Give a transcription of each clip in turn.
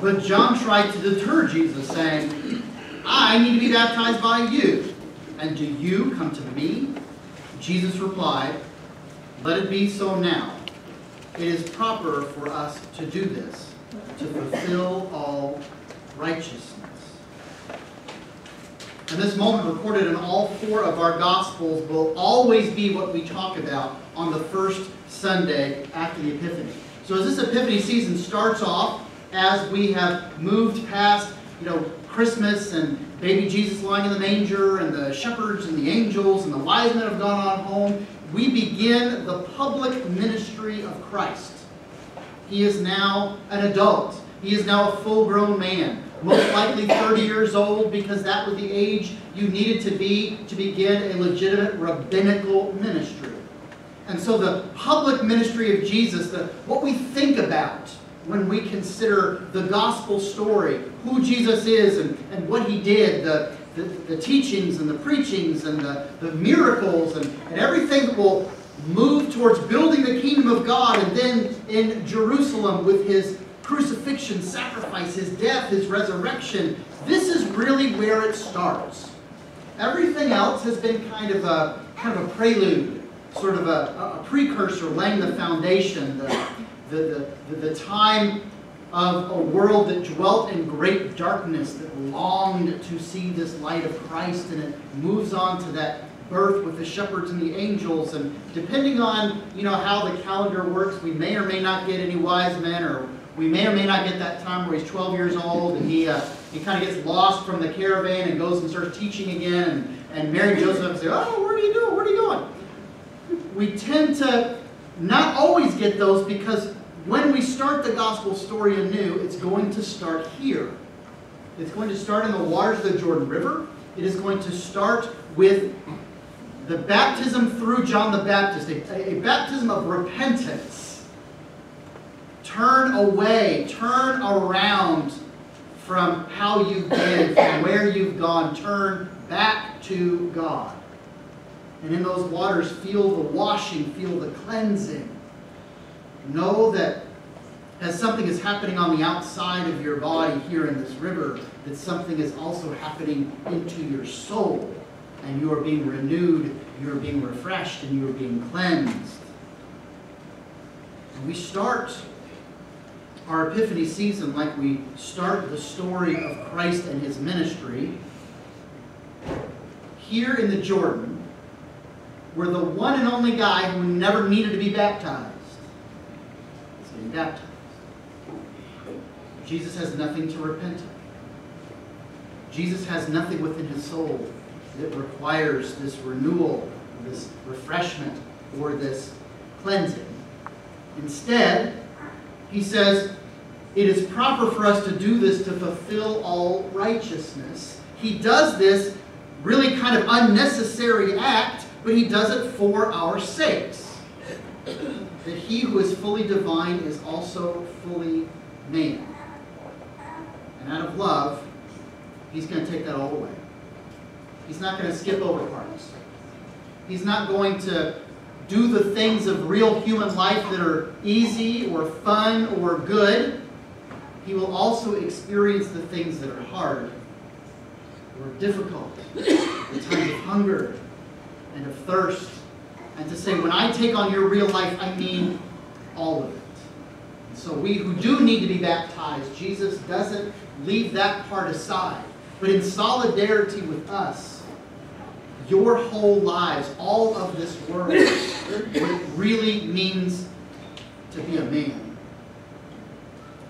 But John tried to deter Jesus, saying, I need to be baptized by you, and do you come to me? Jesus replied, Let it be so now. It is proper for us to do this, to fulfill all righteousness. And this moment recorded in all four of our Gospels will always be what we talk about on the first Sunday after the Epiphany. So as this Epiphany season starts off, as we have moved past, you know, Christmas and baby Jesus lying in the manger and the shepherds and the angels and the wise men have gone on home, we begin the public ministry of Christ. He is now an adult. He is now a full-grown man most likely 30 years old because that was the age you needed to be to begin a legitimate rabbinical ministry. And so the public ministry of Jesus, the, what we think about when we consider the gospel story, who Jesus is and, and what he did, the, the, the teachings and the preachings and the, the miracles and, and everything that will move towards building the kingdom of God and then in Jerusalem with his crucifixion, sacrifice, his death, his resurrection. This is really where it starts. Everything else has been kind of a kind of a prelude, sort of a, a precursor, laying the foundation, the, the, the, the time of a world that dwelt in great darkness, that longed to see this light of Christ, and it moves on to that birth with the shepherds and the angels, and depending on you know how the calendar works, we may or may not get any wise men or we may or may not get that time where he's 12 years old and he, uh, he kind of gets lost from the caravan and goes and starts teaching again. And, and Mary and Joseph say, oh, where are you doing? Where are you going? We tend to not always get those because when we start the gospel story anew, it's going to start here. It's going to start in the waters of the Jordan River. It is going to start with the baptism through John the Baptist, a, a baptism of repentance Turn away, turn around from how you've been, from where you've gone. Turn back to God. And in those waters, feel the washing, feel the cleansing. Know that as something is happening on the outside of your body here in this river, that something is also happening into your soul. And you are being renewed, you are being refreshed, and you are being cleansed. And we start our Epiphany season like we start the story of Christ and his ministry here in the Jordan, where the one and only guy who never needed to be baptized getting baptized. Jesus has nothing to repent of. Jesus has nothing within his soul that requires this renewal, this refreshment, or this cleansing. Instead, he says, it is proper for us to do this to fulfill all righteousness. He does this really kind of unnecessary act, but he does it for our sakes. That he who is fully divine is also fully man. And out of love, he's going to take that all away. He's not going to skip over parts. He's not going to do the things of real human life that are easy or fun or good. He will also experience the things that are hard or difficult, the times of hunger and of thirst. And to say, when I take on your real life, I mean all of it. And so we who do need to be baptized, Jesus doesn't leave that part aside. But in solidarity with us, your whole lives, all of this world, what it really means to be a man.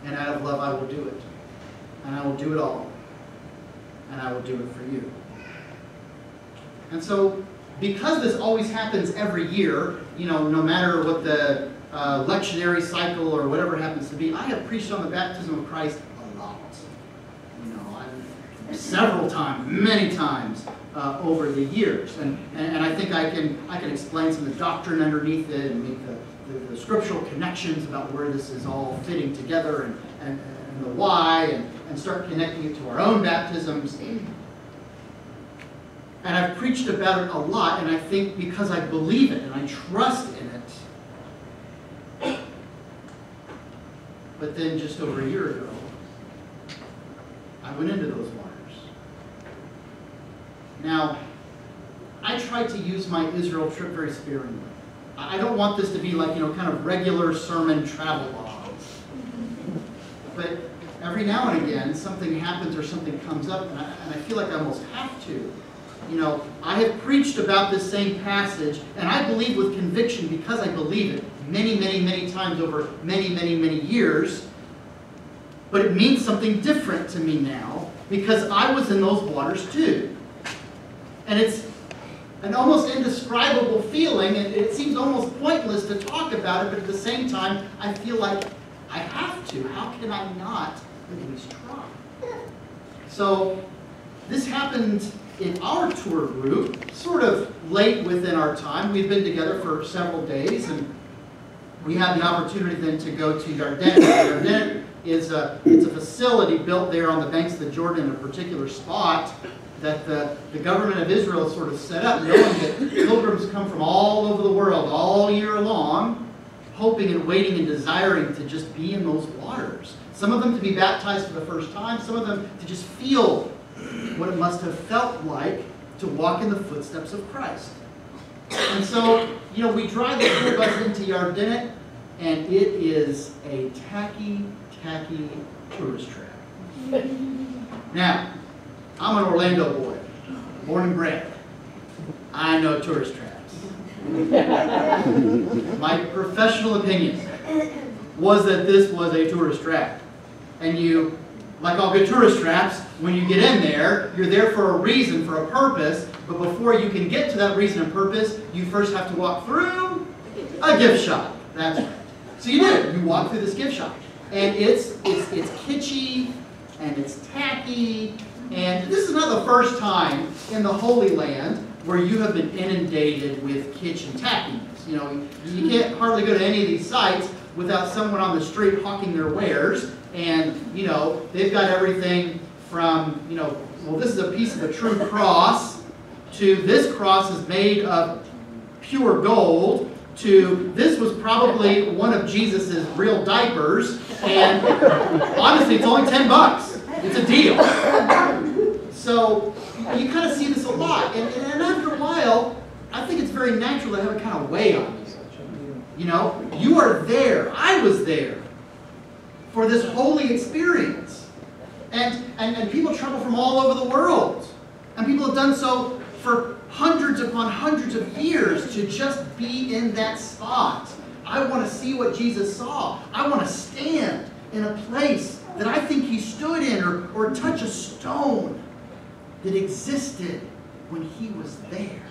And out of love, I will do it. And I will do it all. And I will do it for you. And so, because this always happens every year, you know, no matter what the uh, lectionary cycle or whatever happens to be, I have preached on the baptism of Christ a lot. You know, I've, several times, many times uh, over the years. And, and, and, I think I can, I can explain some of the doctrine underneath it and make the, the, the scriptural connections about where this is all fitting together and, and, and the why and, and start connecting it to our own baptisms. And I've preached about it a lot, and I think because I believe it and I trust in it. But then just over a year ago, I went into those waters. Now, I try to use my Israel trip very sparingly. I don't want this to be like, you know, kind of regular sermon travel logs. But every now and again, something happens or something comes up, and I, and I feel like I almost have to. You know, I have preached about this same passage, and I believe with conviction because I believe it many, many, many times over many, many, many years. But it means something different to me now because I was in those waters too. And it's an almost indescribable feeling, and it seems almost pointless to talk about it, but at the same time, I feel like I have to. How can I not at least try? So, this happened in our tour group, sort of late within our time. We've been together for several days, and we had the opportunity then to go to Yarden. Yarden is a, it's a facility built there on the banks of the Jordan in a particular spot that the, the government of Israel sort of set up, knowing that pilgrims come from all over the world all year long, hoping and waiting and desiring to just be in those waters. Some of them to be baptized for the first time, some of them to just feel what it must have felt like to walk in the footsteps of Christ. And so, you know, we drive the tour bus into Yardenit, and it is a tacky, tacky tourist trap. Now, I'm an Orlando boy, born and bred. I know tourist traps. My professional opinion was that this was a tourist trap. And you, like all good tourist traps, when you get in there, you're there for a reason, for a purpose, but before you can get to that reason and purpose, you first have to walk through a gift shop. That's right. So you do. You walk through this gift shop. And it's, it's, it's kitschy, and it's tacky, and this is not the first time in the Holy Land where you have been inundated with kitsch and tackiness. You know, you can't hardly go to any of these sites without someone on the street hawking their wares. And, you know, they've got everything from, you know, well, this is a piece of a true cross, to this cross is made of pure gold, to this was probably one of Jesus's real diapers, and honestly, it's only 10 bucks. It's a deal. So you kind of see this a lot. And, and after a while, I think it's very natural to have a kind of way on you. You know, you are there. I was there for this holy experience. And, and, and people travel from all over the world. And people have done so for hundreds upon hundreds of years to just be in that spot. I want to see what Jesus saw. I want to stand in a place that I think he stood in or, or touch a stone that existed when he was there.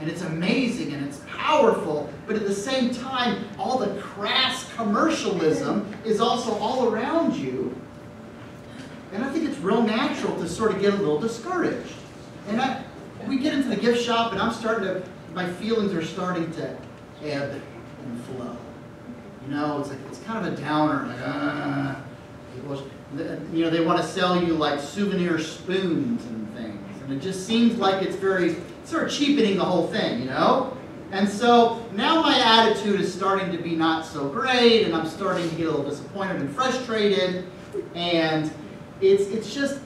And it's amazing and it's powerful, but at the same time, all the crass commercialism is also all around you. And I think it's real natural to sort of get a little discouraged. And I, we get into the gift shop, and I'm starting to, my feelings are starting to ebb and flow. You know, it's like it's kind of a downer. Like, ah. You know, they want to sell you like souvenir spoons and things, and it just seems like it's very sort of cheapening the whole thing. You know. And so now my attitude is starting to be not so great, and I'm starting to get a little disappointed and frustrated, and it's it's just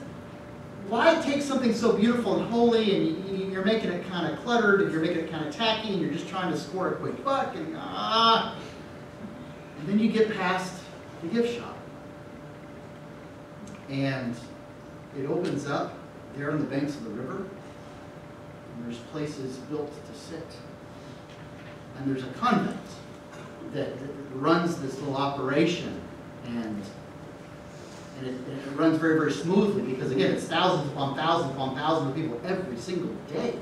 why take something so beautiful and holy and you, are making it kind of cluttered and you're making it kind of tacky and you're just trying to score a quick buck and ah. And then you get past the gift shop. And it opens up there on the banks of the river. And there's places built to sit. And there's a convent that, that runs this little operation. And and it, it, runs very, very smoothly because, again, it's thousands upon thousands upon thousands of people every single day.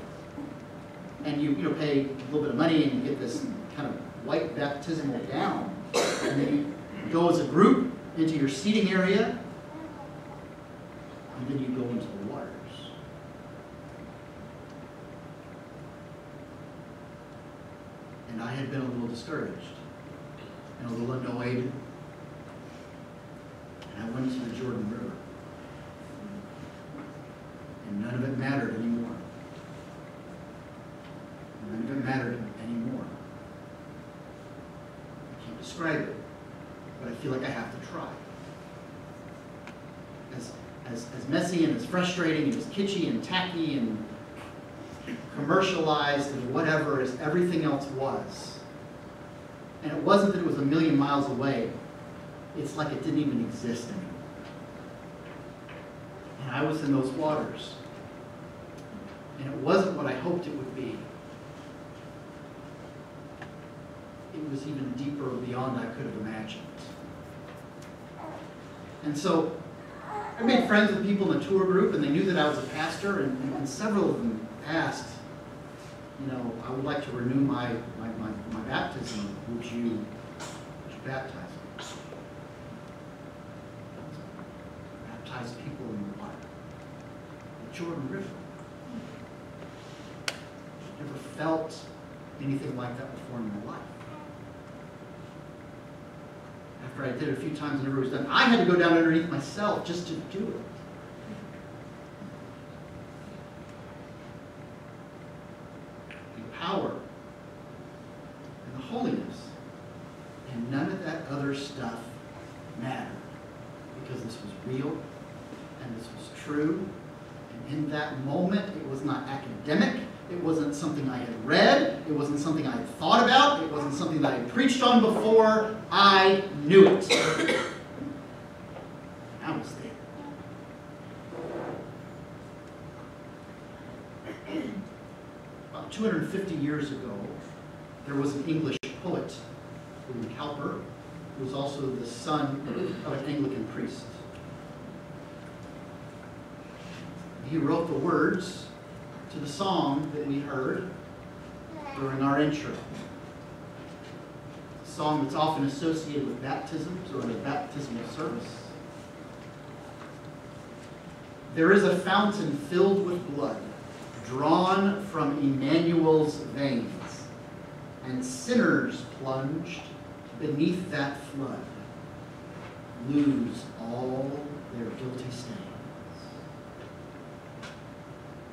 And you, you know, pay a little bit of money and you get this kind of white baptismal gown. And then you go as a group into your seating area, and then you go into the waters. And I had been a little discouraged and a little annoyed and I went to the Jordan River. And none of it mattered anymore. None of it mattered anymore. I can't describe it, but I feel like I have to try. As, as, as messy and as frustrating and as kitschy and tacky and commercialized and whatever as everything else was. And it wasn't that it was a million miles away. It's like it didn't even exist anymore. And I was in those waters. And it wasn't what I hoped it would be. It was even deeper beyond I could have imagined. And so I made friends with people in the tour group, and they knew that I was a pastor, and, and several of them asked, you know, I would like to renew my, my, my, my baptism. Would you, would you baptize me? Baptize people in the water. The Jordan River. Never felt anything like that before in my life. After I did it a few times and never was done, I had to go down underneath myself just to do it. The power and the holiness and none of that other stuff mattered because this was real and this was true. And in that moment, it was not academic. It wasn't something I had read. It wasn't something I had thought about. It wasn't something that I had preached on before. I knew it. I was there. About 250 years ago, there was an English poet, William Cowper, who was also the son of an Anglican priest. He wrote the words to the song that we heard during our intro. A song that's often associated with baptisms or a baptismal service. There is a fountain filled with blood, drawn from Emmanuel's veins, and sinners plunged beneath that flood lose all their guilty stains.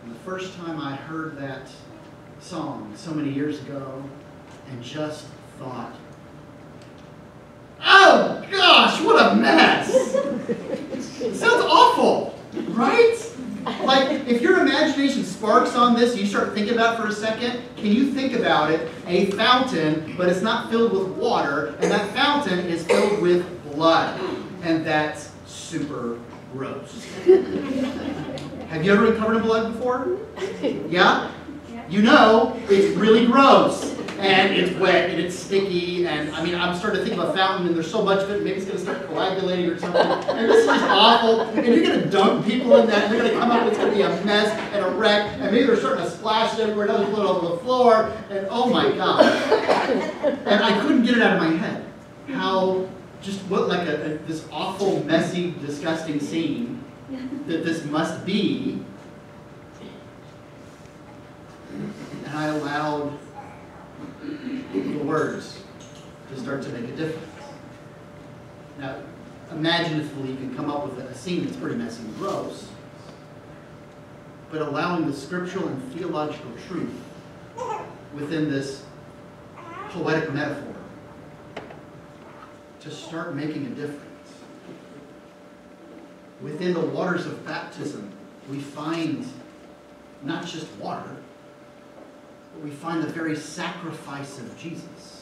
And the first time I heard that song so many years ago and just thought, oh gosh, what a mess! it sounds awful, right? Like, if your imagination sparks on this, you start thinking about it for a second, can you think about it? A fountain, but it's not filled with water, and that fountain is filled with blood. And that's super gross. Have you ever been covered in blood before? Yeah? You know it's really gross. And it's wet and it's sticky and I mean I'm starting to think of a fountain and there's so much of it maybe it's gonna start coagulating or something. And this is awful. And you're gonna dunk people in that and they're gonna come up, it's gonna be a mess and a wreck, and maybe they're starting to splash everywhere, another float over the floor, and oh my god. And I couldn't get it out of my head. How just what like a, a this awful, messy, disgusting scene that this must be. And I allowed the words to start to make a difference. Now, imaginatively, you can come up with a scene that's pretty messy and gross, but allowing the scriptural and theological truth within this poetic metaphor to start making a difference. Within the waters of baptism, we find not just water, we find the very sacrifice of Jesus.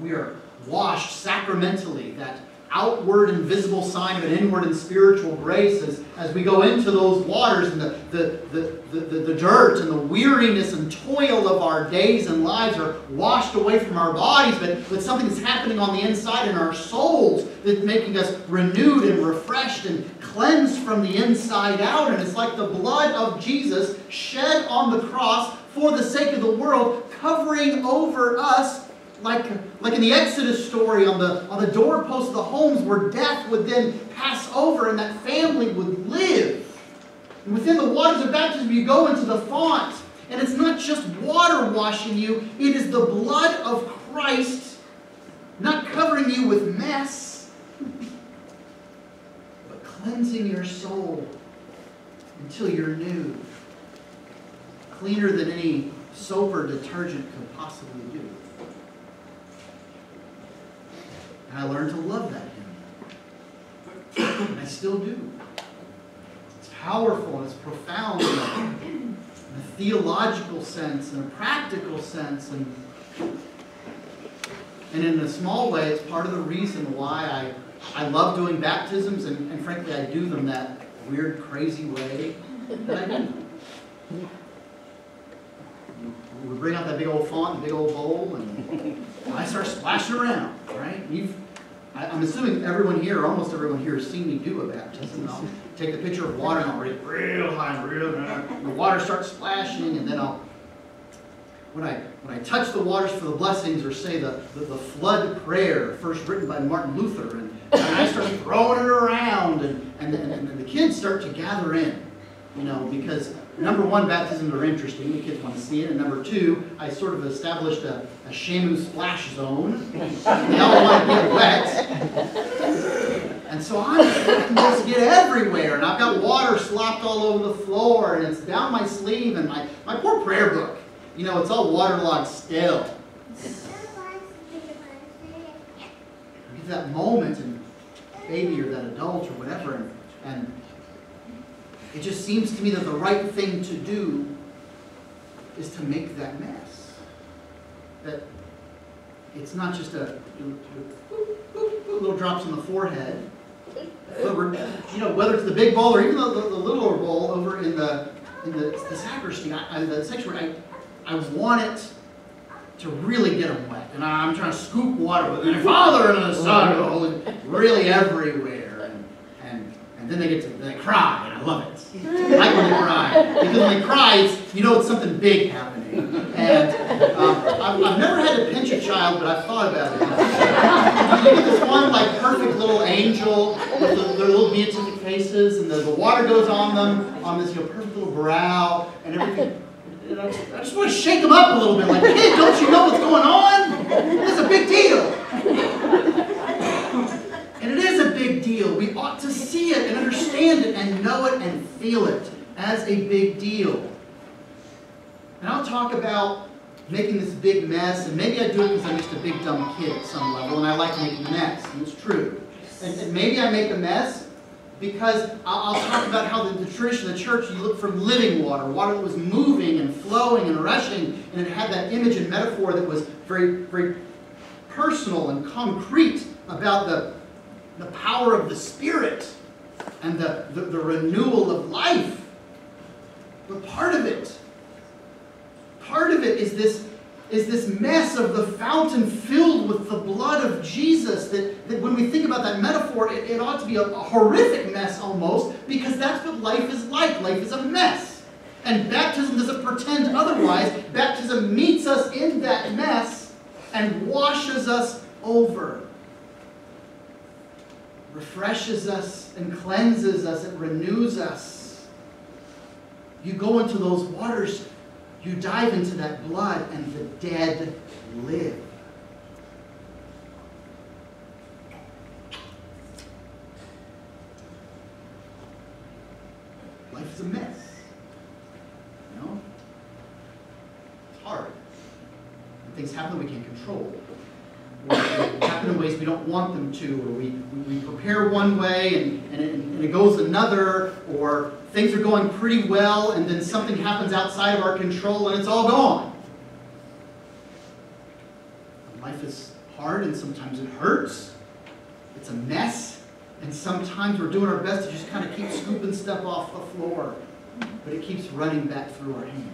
We are washed sacramentally, that outward and visible sign of an inward and spiritual grace as, as we go into those waters and the, the, the, the, the dirt and the weariness and toil of our days and lives are washed away from our bodies, but, but something happening on the inside in our souls that's making us renewed and refreshed and cleansed from the inside out. And it's like the blood of Jesus shed on the cross for the sake of the world, covering over us like, like in the Exodus story on the, on the doorpost of the homes where death would then pass over and that family would live. And within the waters of baptism, you go into the font, and it's not just water washing you, it is the blood of Christ not covering you with mess, but cleansing your soul until you're new. Cleaner than any soap detergent could possibly do. And I learned to love that hymn. I still do. It's powerful and it's profound in a, in a theological sense, and a practical sense, and and in a small way, it's part of the reason why I, I love doing baptisms, and, and frankly, I do them that weird, crazy way that I do. We bring out that big old font, the big old bowl, and I start splashing around, right? You've, I, I'm assuming everyone here, almost everyone here, has seen me do a baptism. I'll take the pitcher of water and I'll raise real high and real high. The water starts splashing, and then I'll when I, when I touch the waters for the blessings or say the, the, the flood prayer, first written by Martin Luther, and, and I start throwing it around, and, and, and, and the kids start to gather in, you know, because number one, baptisms are interesting, the kids want to see it, and number two, I sort of established a, a Shamu splash zone. They all want to get wet. And so I'm this get everywhere, and I've got water slopped all over the floor, and it's down my sleeve, and my, my poor prayer book. You know, it's all waterlogged still. You get that moment, and baby or that adult or whatever, and, and it just seems to me that the right thing to do is to make that mess. That it's not just a little drops on the forehead. You know, whether it's the big bowl or even the, the, the littler bowl over in the in the, the sacristy, I, I, the sanctuary, I, I want it to really get them wet. And I'm trying to scoop water with the Father and the Son, oh, really everywhere. And, and, and then they get to, they cry, and I love it. I like when they cry. Because when they cry, it's, you know it's something big happening. And um, I've, I've never had to pinch a child, but I've thought about it. You get this one like perfect little angel with the, their little beatific faces, and the, the water goes on them, on this you know, perfect little brow, and everything. I just want to shake them up a little bit, like, kid, don't you know what's going on? It's a big deal. Big deal. We ought to see it and understand it and know it and feel it as a big deal. And I'll talk about making this big mess, and maybe I do it because I'm just a big dumb kid at some level, and I like making a mess, and it's true. And, and maybe I make a mess because I'll, I'll talk about how the, the, tradition of the church, you look from living water, water that was moving and flowing and rushing, and it had that image and metaphor that was very, very personal and concrete about the, the power of the Spirit and the, the, the renewal of life. But part of it, part of it is this is this mess of the fountain filled with the blood of Jesus. That, that when we think about that metaphor, it, it ought to be a, a horrific mess almost, because that's what life is like. Life is a mess. And baptism doesn't pretend otherwise. Baptism meets us in that mess and washes us over. Refreshes us and cleanses us. It renews us. You go into those waters you dive into that blood and the dead live. Life is a mess. You know? It's hard. And things happen we can't control. Or they happen in ways we don't want them to, or we, we prepare one way and, and, it, and it goes another, or things are going pretty well and then something happens outside of our control and it's all gone. Life is hard and sometimes it hurts. It's a mess. And sometimes we're doing our best to just kind of keep scooping stuff off the floor. But it keeps running back through our hands.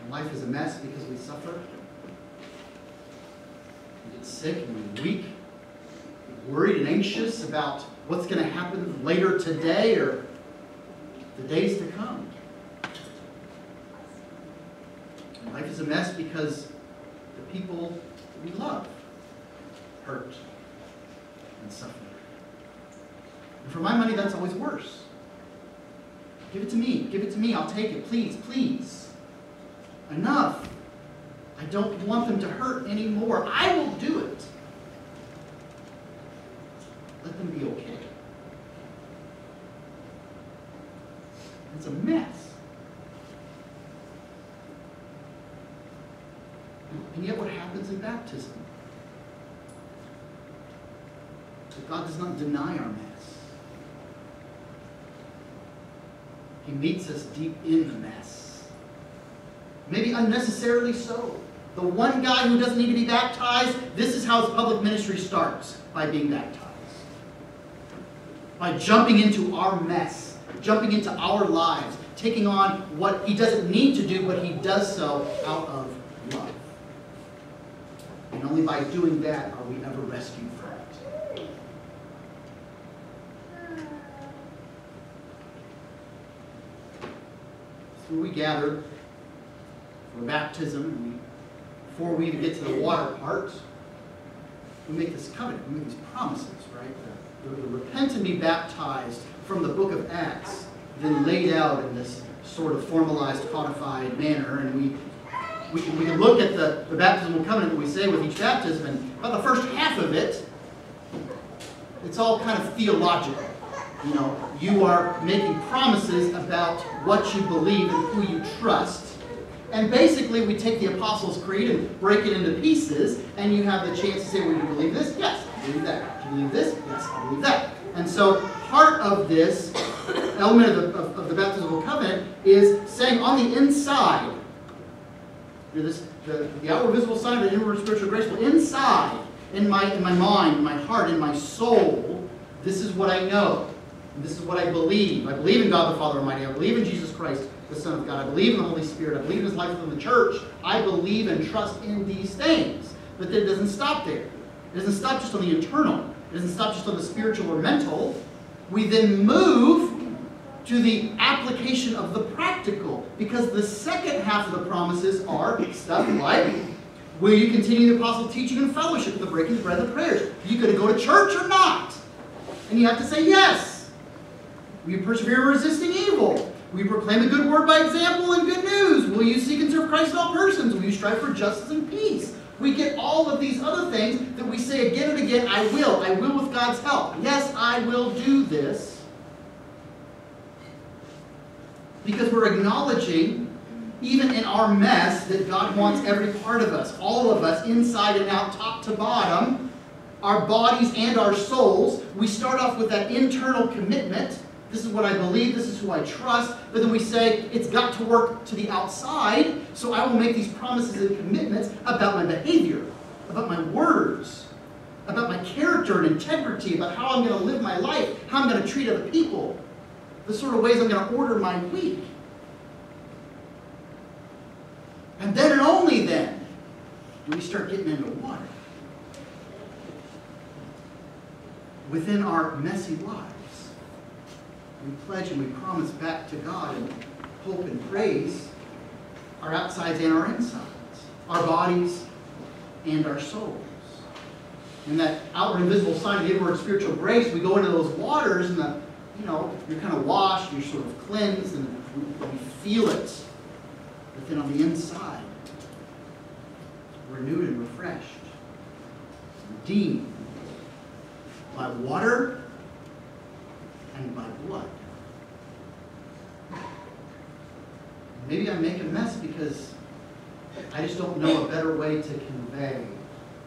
And life is a mess because we suffer. Sick and weak. Worried and anxious about what's going to happen later today or the days to come. Life is a mess because the people we love hurt and suffer. And for my money, that's always worse. Give it to me. Give it to me. I'll take it. Please, please. Enough. I don't want them to hurt anymore. I will do it. Let them be okay. It's a mess. And yet, what happens in baptism? But God does not deny our mess. He meets us deep in the mess. Maybe unnecessarily so. The one guy who doesn't need to be baptized, this is how his public ministry starts by being baptized. By jumping into our mess, jumping into our lives, taking on what he doesn't need to do, but he does so out of love. And only by doing that are we ever rescued from it. So we gather for baptism, before we even get to the water part, we make this covenant, we make these promises, right? The, the, repent and be baptized from the book of Acts, then laid out in this sort of formalized, codified manner, and we we can, we can look at the, the baptismal covenant that we say with each baptism, and about the first half of it, it's all kind of theological. You know, you are making promises about what you believe and who you trust. And basically, we take the Apostles' Creed and break it into pieces, and you have the chance to say, well, you believe this? Yes, I believe that. Do you believe this? Yes, I believe that. And so part of this element of the, of, of the baptismal covenant is saying on the inside, this, the, the outward visible sign of the inward spiritual grace. Well, inside, in my, in my mind, in my heart, in my soul, this is what I know. This is what I believe. I believe in God the Father Almighty. I believe in Jesus Christ, the Son of God. I believe in the Holy Spirit. I believe in His life within the church. I believe and trust in these things. But then it doesn't stop there. It doesn't stop just on the internal. It doesn't stop just on the spiritual or mental. We then move to the application of the practical. Because the second half of the promises are stuff like, will you continue the apostle teaching and fellowship, with the breaking of bread and prayers? Are you going to go to church or not? And you have to say yes. Will you persevere in resisting evil? Will you proclaim a good word by example and good news? Will you seek and serve Christ in all persons? Will you strive for justice and peace? We get all of these other things that we say again and again, I will. I will with God's help. Yes, I will do this. Because we're acknowledging, even in our mess, that God wants every part of us, all of us, inside and out, top to bottom, our bodies and our souls. We start off with that internal commitment. This is what I believe, this is who I trust. But then we say, it's got to work to the outside, so I will make these promises and commitments about my behavior, about my words, about my character and integrity, about how I'm going to live my life, how I'm going to treat other people the sort of ways I'm going to order my week. And then and only then do we start getting into water. Within our messy lives, we pledge and we promise back to God in hope and praise our outsides and our insides, our bodies and our souls. And that outward invisible visible sign of inward spiritual grace, we go into those waters and the you know, you're kind of washed, you're sort of cleansed, and we feel it. But then on the inside, renewed and refreshed, redeemed by water and by blood. Maybe I make a mess because I just don't know a better way to convey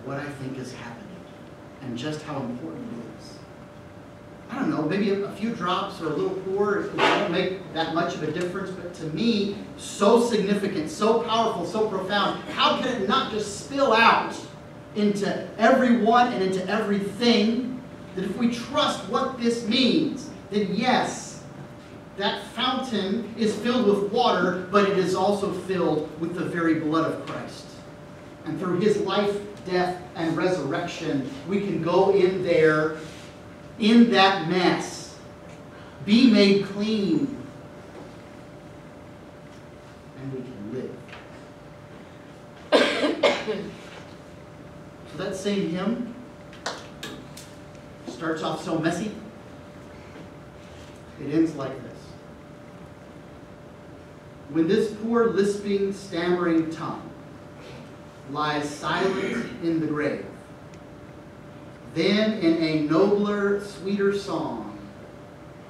what I think is happening and just how important it is. I don't know, maybe a, few drops or a little pour, won't make that much of a difference, but to me, so significant, so powerful, so profound. How can it not just spill out into everyone and into everything? That if we trust what this means, then yes, that fountain is filled with water, but it is also filled with the very blood of Christ. And through his life, death, and resurrection, we can go in there in that mess. Be made clean. And we can live. so that same hymn starts off so messy. It ends like this. When this poor, lisping, stammering tongue lies silent in the grave, then in a nobler, sweeter song,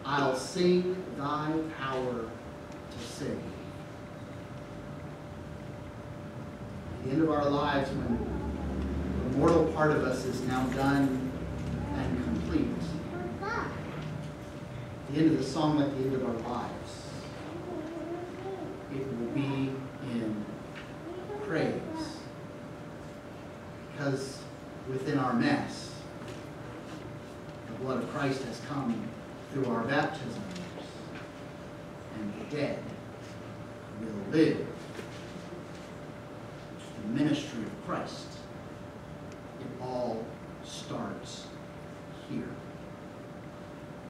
I'll sing thy power to save. At the end of our lives, when the mortal part of us is now done and complete. The end of the song, at the end of our lives, it will be in praise. Because within our Mass, the blood of Christ has come through our baptisms, and the dead will live. The ministry of Christ, it all starts here.